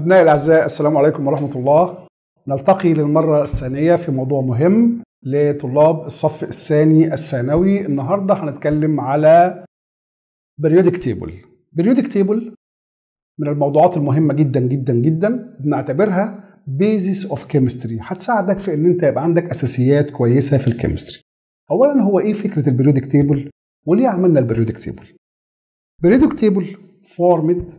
أبنائي الأعزاء السلام عليكم ورحمة الله. نلتقي للمرة الثانية في موضوع مهم لطلاب الصف الثاني الثانوي. النهاردة هنتكلم على periodic table. periodic table من الموضوعات المهمة جدا جدا جدا بنعتبرها basis of chemistry. هتساعدك في إن أنت يبقى عندك أساسيات كويسة في الكيمستري اولا هو إيه فكرة البريودك تيبل وليه عملنا البريودك تيبل periodic table formed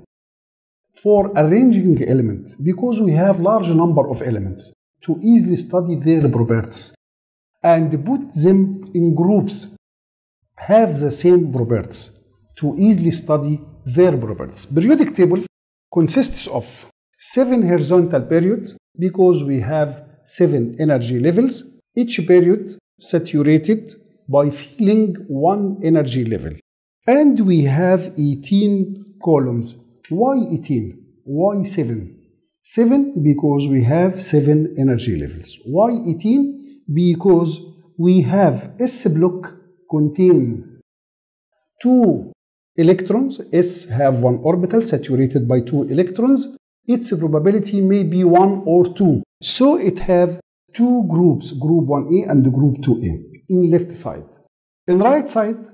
for arranging elements because we have large number of elements to easily study their properties and put them in groups have the same properties to easily study their properties. Periodic table consists of seven horizontal periods because we have seven energy levels, each period saturated by filling one energy level. And we have 18 columns. Why 18? Why 7? 7 because we have 7 energy levels. Why 18? Because we have S block contain two electrons. S have one orbital saturated by two electrons. Its probability may be 1 or 2. So it have two groups, group 1A and group 2A in left side. In right side,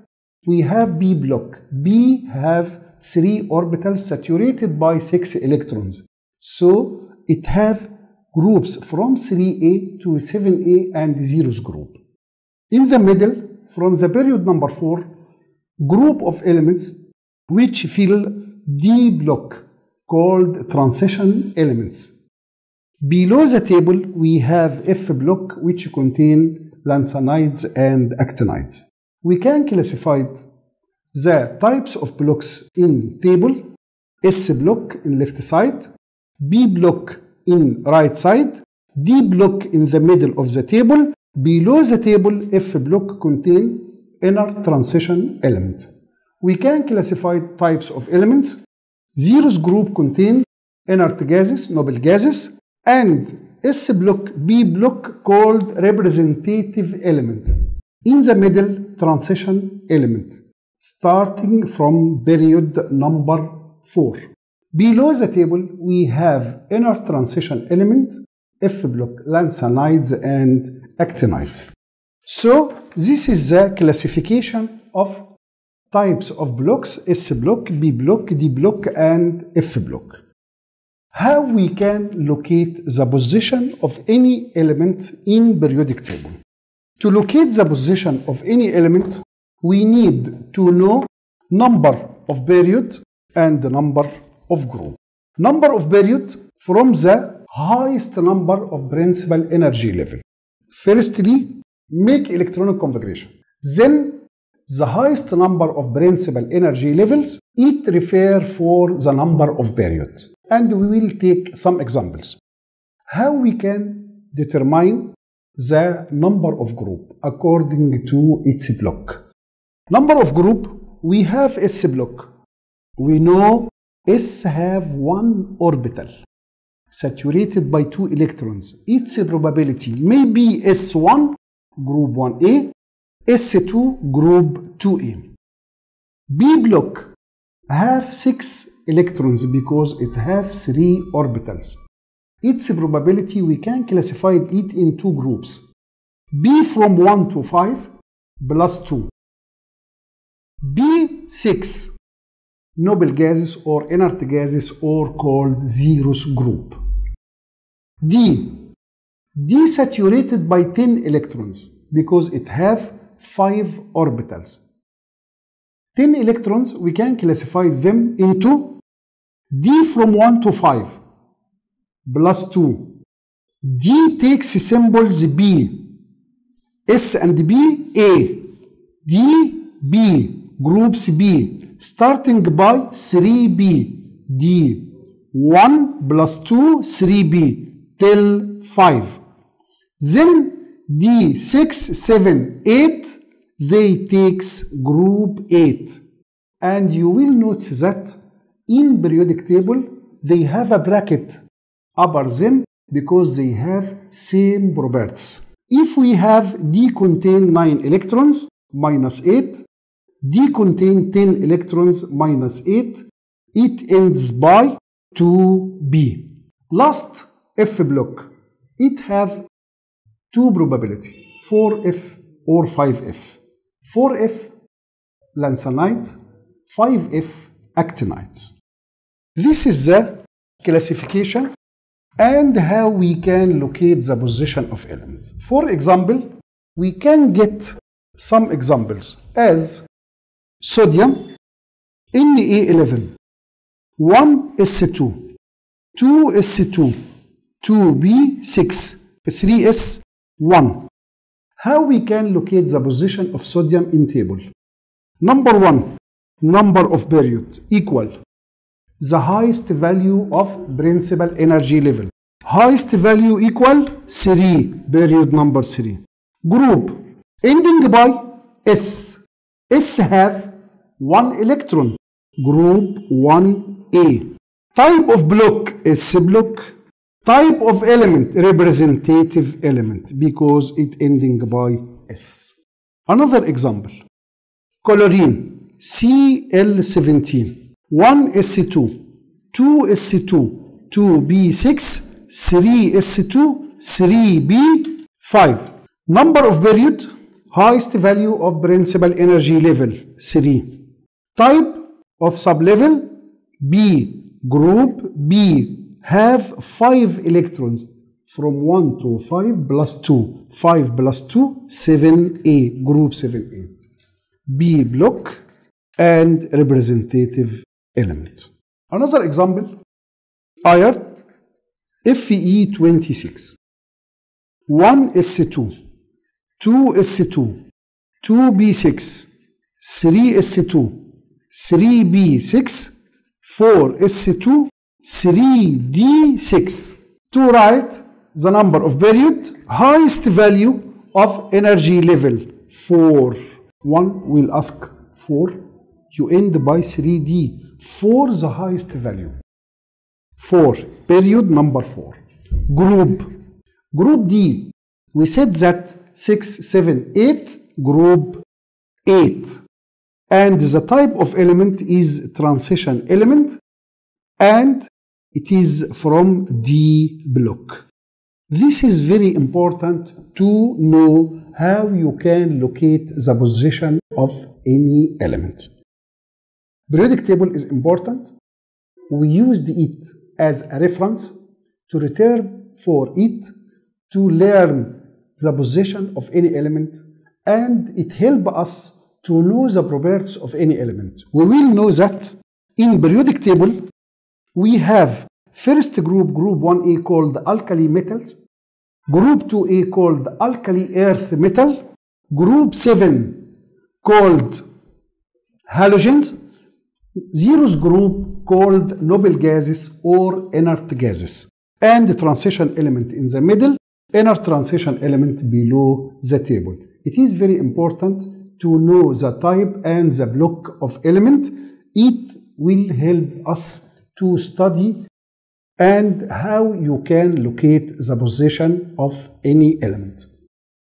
we have B block. B have three orbitals saturated by six electrons. So it have groups from 3A to 7A and zeros group. In the middle, from the period number 4, group of elements which fill D block called transition elements. Below the table, we have F block which contain lanthanides and actinides. We can classify the types of blocks in table S block in left side, B block in right side, D block in the middle of the table. Below the table, F block contain inner transition elements. We can classify types of elements. Zeros group contain inert gases, noble gases, and S block, B block called representative element. In the middle, transition element starting from period number 4. Below the table, we have inner transition element, F block, lanthanides, and actinides. So, this is the classification of types of blocks, S block, B block, D block, and F block. How we can locate the position of any element in periodic table. To locate the position of any element, we need to know number of period and the number of group. Number of period from the highest number of principal energy level. Firstly, make electronic configuration. Then the highest number of principal energy levels, it refer for the number of periods. And we will take some examples. How we can determine the number of group according to its block. Number of group, we have S block. We know S have one orbital saturated by two electrons. Its probability may be S1, group 1A, S2, group 2A. B block have six electrons because it have three orbitals. Its probability we can classify it in two groups. B from 1 to 5 plus 2. B6 noble gases or inert gases or called zeros group. D desaturated by 10 electrons because it have 5 orbitals. 10 electrons we can classify them into D from 1 to 5 plus 2. D takes symbols B, S and B, A, D, B, groups B, starting by 3B, D, 1 plus 2, 3B, till 5. Then D, 6, 7, 8, they takes group 8. And you will notice that in periodic table, they have a bracket upper them because they have same properties. If we have D contain 9 electrons minus 8, D contain 10 electrons minus 8, it ends by 2B. last F block it have two probability 4F or 5F 4F lanthanide 5F actinide this is the classification and how we can locate the position of elements. For example we can get some examples as sodium Na11 1S2 2S2 2B6 3S1 how we can locate the position of sodium in table? Number 1 number of period equal the highest value of principal energy level. Highest value equal 3 period number 3 group ending by S. S have one electron. Group 1A type of block S block. Type of element representative element because it ending by S. Another example. Chlorine Cl17 1s2 2s2 2b6 3s2 3b5 number of period highest value of principal energy level 3 type of sublevel b. Group b. Have 5 electrons from 1 to 5 plus 2 5 plus 2 7a group 7a b block and representative element. Another example iron Fe26 1s2 2s2 2b6 3s2 3b6 4s2 3d6 to write the number of period highest value of energy level 4 1 will ask 4 you end by 3d 4 the highest value 4 period number 4 group group d we said that 6 7 8 group 8 and the type of element is transition element and it is from D block. This is very important to know how you can locate the position of any element. Periodic table is important. We used it as a reference to return for it to learn the position of any element and it help us to know the properties of any element. We will know that in periodic table we have first group group 1a called alkali metals group 2a called alkali earth metal group 7 called halogens zeros group called noble gases or inert gases and the transition element in the middle inner transition element below the table it is very important to know the type and the block of element it will help us to study and how you can locate the position of any element.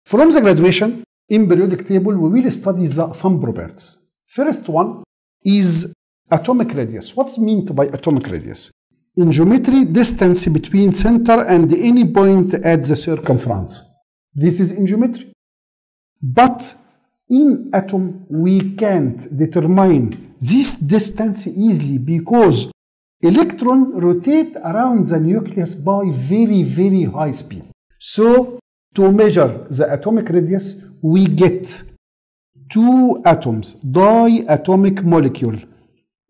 From the graduation, in periodic table, we will study the, some properties. First one is atomic radius. What's meant by atomic radius? In geometry, distance between center and any point at the circumference. This is in geometry. But in atom, we can't determine this distance easily because electron rotate around the nucleus by very very high speed so to measure the atomic radius we get two atoms diatomic molecule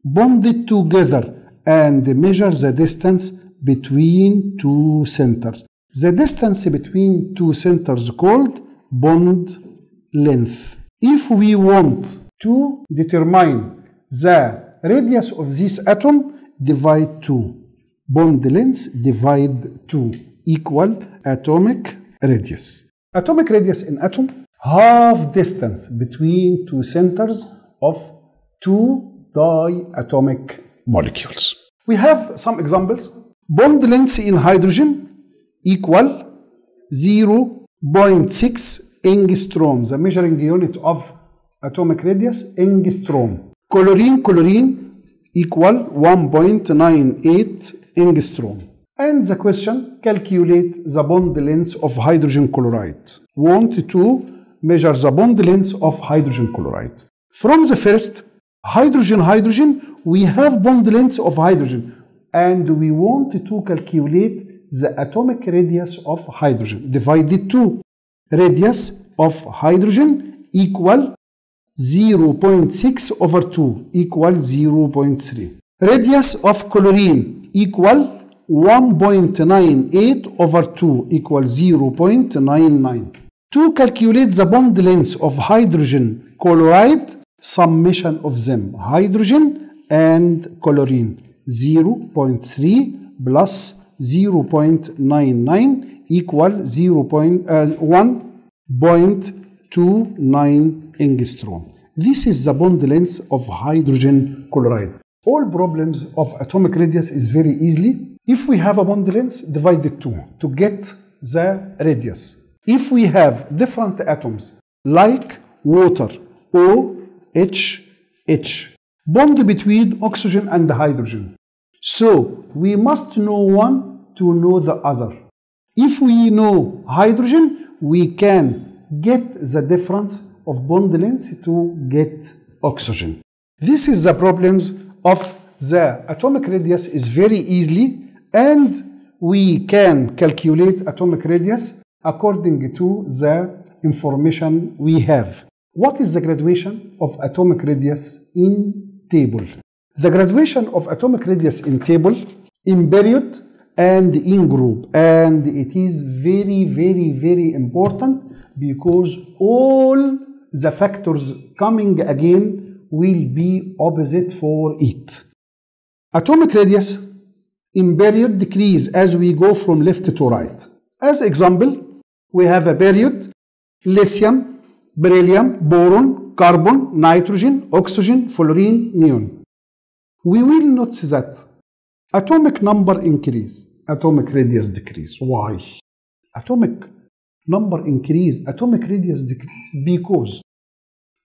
bonded together and measure the distance between two centers. The distance between two centers called bond length. If we want to determine the radius of this atom divide 2 bond length divide 2 equal atomic radius. Atomic radius in atom half distance between two centers of two diatomic molecules we have some examples bond length in hydrogen equal 0.6 angstrom the measuring unit of atomic radius angstrom chlorine chlorine equal 1.98 angstrom. And the question calculate the bond length of hydrogen chloride. Want to measure the bond length of hydrogen chloride. From the first hydrogen hydrogen we have bond lengths of hydrogen. And we want to calculate the atomic radius of hydrogen. Divided to radius of hydrogen equal 0.6 over 2 equal 0.3 radius of chlorine equal 1.98 over 2 equal 0.99 to calculate the bond length of hydrogen chloride summation of them hydrogen and chlorine 0.3 plus 0.99 equal 0. Uh, 1.29 angstrom. This is the bond length of hydrogen chloride. All problems of atomic radius is very easily. If we have a bond length, divide it two to get the radius. If we have different atoms like water, O, H, H, bond between oxygen and hydrogen. So we must know one to know the other. If we know hydrogen, we can get the difference of bond length to get oxygen. This is the problems of the atomic radius is very easily and we can calculate atomic radius according to the information we have. What is the graduation of atomic radius in table? The graduation of atomic radius in table, in period, and in group. And it is very, very, very important because all the factors coming again will be opposite for it. Atomic radius in period decrease as we go from left to right. As example, we have a period lithium, beryllium, boron, carbon, nitrogen, oxygen, fluorine, neon. We will notice that atomic number increase, atomic radius decrease. Why? Atomic number increase, atomic radius decrease because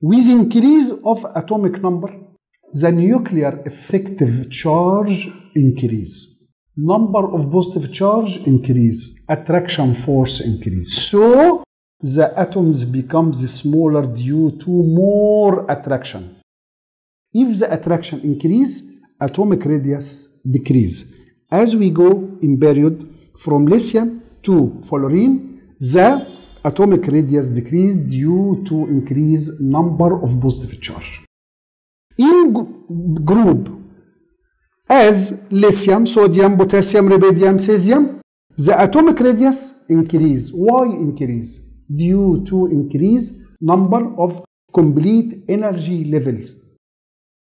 with increase of atomic number, the nuclear effective charge increase. Number of positive charge increase, attraction force increase. So the atoms becomes smaller due to more attraction. If the attraction increase, atomic radius decrease. As we go in period from lithium to fluorine, the atomic radius decrease due to increase number of positive charge. In group as lithium, sodium, potassium, rubidium, cesium, the atomic radius increase. Why increase? Due to increase number of complete energy levels,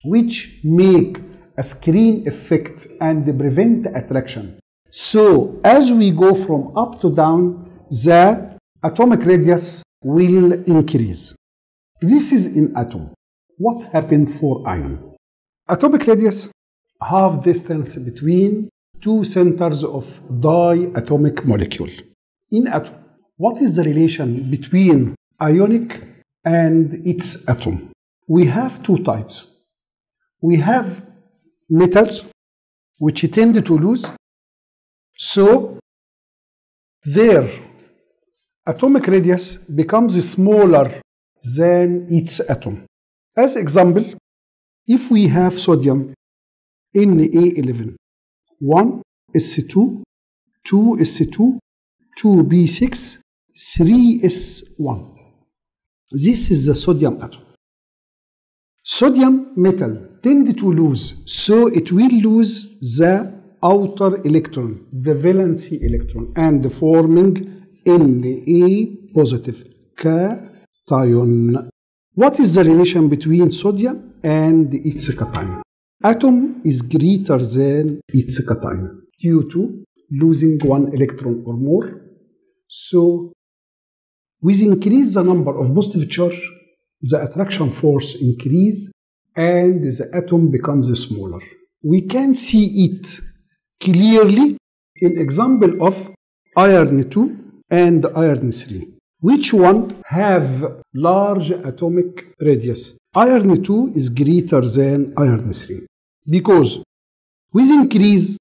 which make a screen effect and prevent attraction. So as we go from up to down, the atomic radius will increase. This is in atom. What happened for ion? Atomic radius half distance between two centers of diatomic molecule. In atom, what is the relation between ionic and its atom? We have two types. We have metals which tend to lose. So their atomic radius becomes smaller than its atom. As example, if we have sodium in Na11, 1 S2, 2 S2, 2 B6, 3 S1. This is the sodium atom. Sodium metal tend to lose, so it will lose the outer electron, the valency electron, and forming Na positive cation. What is the relation between sodium and its cation? Atom is greater than its cation due to losing one electron or more. So, with increase the number of positive charge, the attraction force increase and the atom becomes smaller. We can see it clearly in example of iron 2 and iron 3. Which one have large atomic radius? Iron 2 is greater than iron 3 because with increase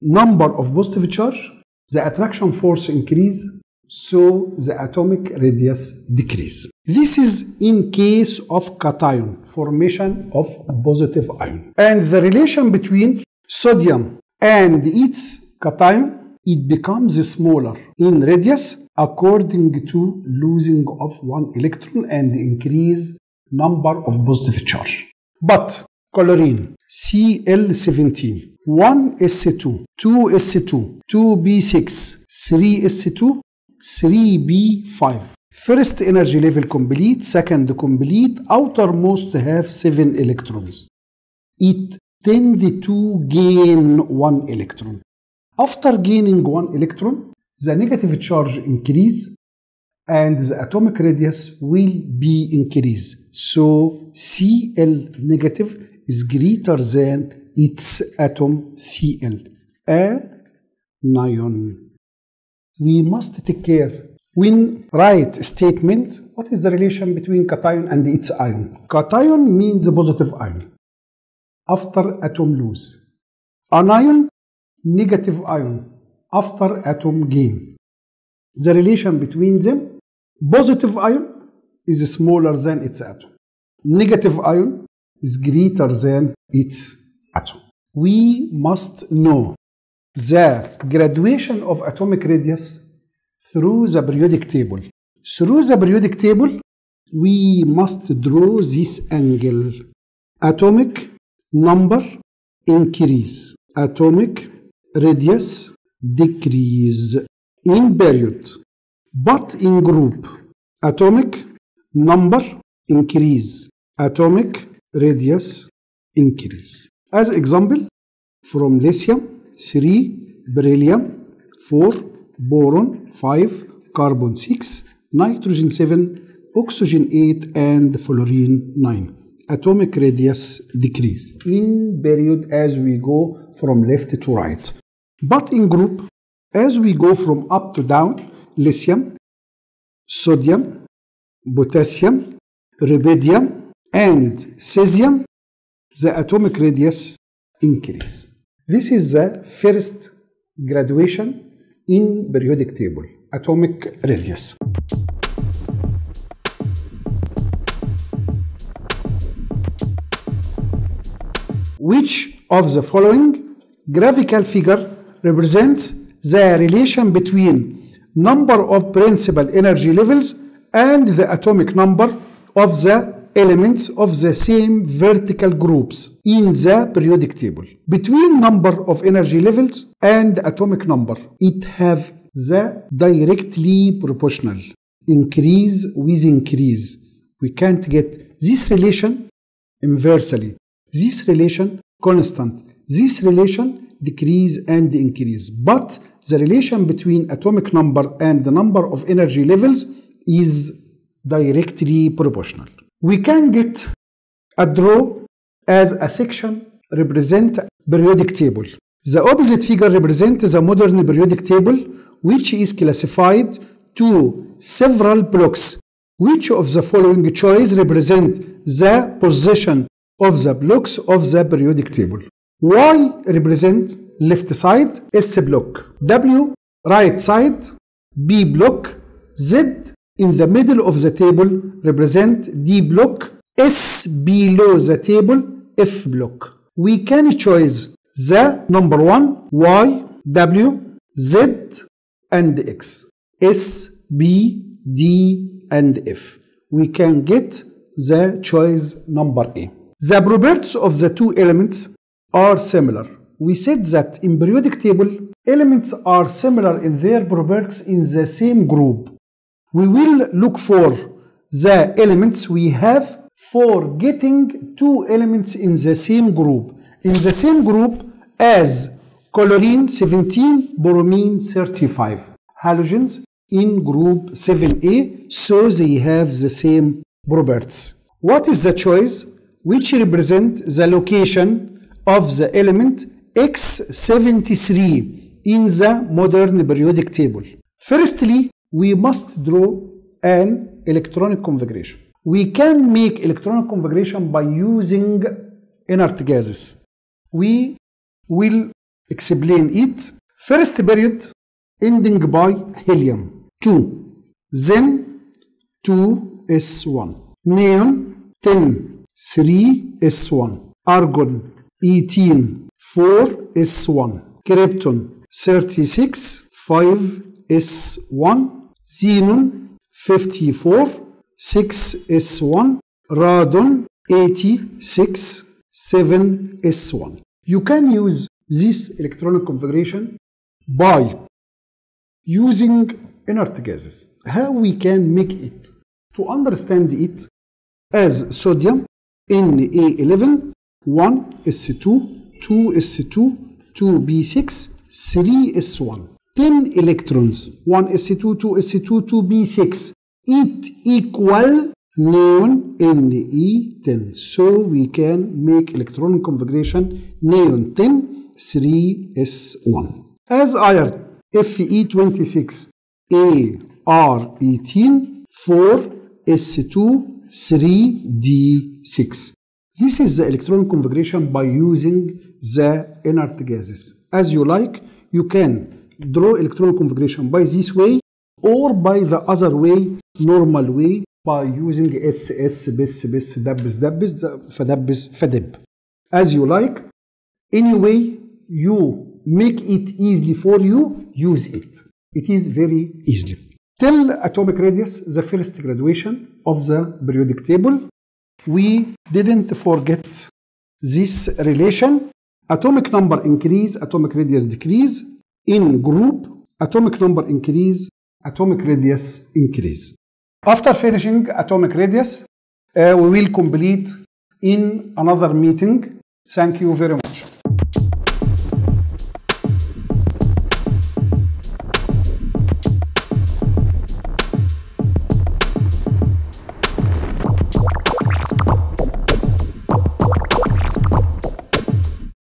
number of positive charge, the attraction force increase, so the atomic radius decrease. This is in case of cation, formation of positive ion. And the relation between sodium and its cation, it becomes smaller in radius according to losing of one electron and increase number of positive charge. But chlorine Cl17 1s2 2s2 2b6 3s2 3b5 first energy level complete second complete outermost have 7 electrons. It tend to gain 1 electron. After gaining 1 electron the negative charge increase and the atomic radius will be increased. So Cl negative is greater than its atom Cl a nion we must take care. When write statement what is the relation between cation and its ion? Cation means positive ion after atom lose anion negative ion after atom gain. The relation between them positive ion is smaller than its atom. Negative ion is greater than its atom. We must know the graduation of atomic radius through the periodic table. Through the periodic table, we must draw this angle. Atomic number increase, atomic radius decrease in period, but in group. Atomic number increase, atomic radius increase. As example, from lithium 3 beryllium 4 boron 5 carbon 6 nitrogen 7 oxygen 8 and fluorine 9 atomic radius decrease in period as we go from left to right. But in group as we go from up to down lithium sodium potassium rubidium and cesium the atomic radius increase this is the first graduation in periodic table, atomic radius. Which of the following graphical figure represents the relation between number of principal energy levels and the atomic number of the elements of the same vertical groups in the periodic table. Between number of energy levels and atomic number, it have the directly proportional increase with increase. We can't get this relation inversely. This relation constant. This relation decrease and increase. But the relation between atomic number and the number of energy levels is directly proportional. We can get a draw as a section represent periodic table. The opposite figure represents the modern periodic table which is classified to several blocks. Which of the following choice represent the position of the blocks of the periodic table? Y represent left side S block, W right side B block, Z in the middle of the table represent D block, S below the table F block. We can choose the number 1, Y, W, Z, and X. S, B, D, and F. We can get the choice number A. The properties of the two elements are similar. We said that in periodic table, elements are similar in their properties in the same group we will look for the elements we have for getting two elements in the same group. In the same group as chlorine 17, bromine 35. Halogens in group 7A, so they have the same properties. What is the choice? Which represent the location of the element X73 in the modern periodic table. Firstly, we must draw an electronic configuration. We can make electronic configuration by using inert gases. We will explain it. First period ending by helium. 2 then 2s1 neon. 10 3s1 argon. 18 4s1 krypton. 36 5s1 xenon 54 6s1 radon 86 7s1 you can use this electronic configuration by using inert gases. How we can make it? To understand it as sodium Na11 1s2 2s2 2b6 3s1 10 electrons. 1s2 2s2 2b6 it equal neon Ne10 so we can make electron configuration neon 10 3s1 as iron Fe26 Ar18 4s2 3d6 this is the electron configuration by using the inert gases. As you like you can draw electronic configuration by this way or by the other way normal way by using SS بس بس دبس دبس فدبس فدب as you like anyway you make it easily for you use it it is very easily till atomic radius the first graduation of the periodic table we didn't forget this relation atomic number increase atomic radius decrease in group atomic number increase atomic radius increase. After finishing atomic radius uh, we will complete in another meeting. Thank you very much